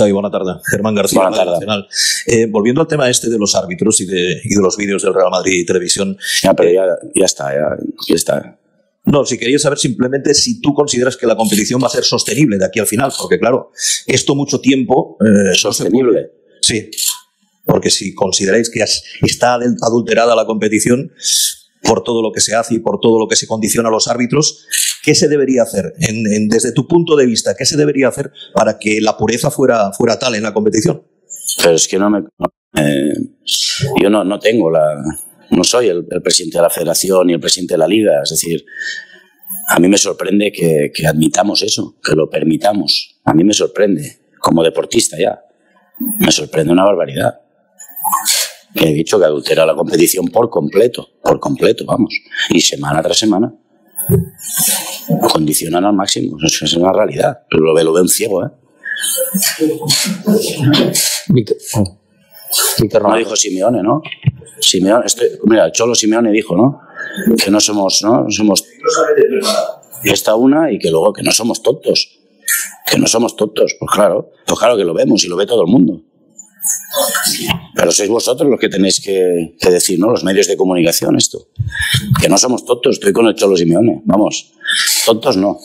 Xavi, buena tarde. Germán García, Buena tarde. Nacional. Eh, volviendo al tema este de los árbitros y de, y de los vídeos del Real Madrid Televisión, Ya, pero ya, ya está, ya, ya está. No, si quería saber simplemente si tú consideras que la competición va a ser sostenible de aquí al final, porque claro, esto mucho tiempo... eh, Sostenible. Sí, porque si consideráis que está adulterada la competición por todo lo que se hace y por todo lo que se condiciona a los árbitros, ¿qué se debería hacer? Desde tu punto de vista, ¿qué se debería hacer para que la pureza fuera, fuera tal en la competición? Pero es que no me. yo no, no tengo la. No soy el, el presidente de la federación ni el presidente de la liga. Es decir, a mí me sorprende que, que admitamos eso, que lo permitamos. A mí me sorprende, como deportista ya. Me sorprende una barbaridad. Que he dicho que adultera la competición por completo, por completo, vamos. Y semana tras semana. Condicionan al máximo. Eso es una realidad. Lo ve, lo ve un ciego, ¿eh? Víctor, oh. Víctor No dijo Simeone, ¿no? Simeone, este- mira, el Cholo Simeone dijo, ¿no? Que no somos, ¿no? No somos. Esta una y que luego que no somos tontos. Que no somos tontos. Pues claro, pues claro que lo vemos y lo ve todo el mundo. Pero sois vosotros los que tenéis que, que decir, ¿no? Los medios de comunicación, esto. Que no somos tontos, estoy con el Cholo Simeone. Vamos, Tontos no.